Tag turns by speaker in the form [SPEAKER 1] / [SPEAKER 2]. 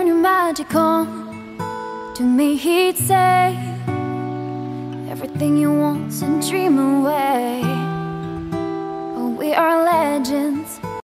[SPEAKER 1] Turn your magic on To me he'd say. Everything you want's and dream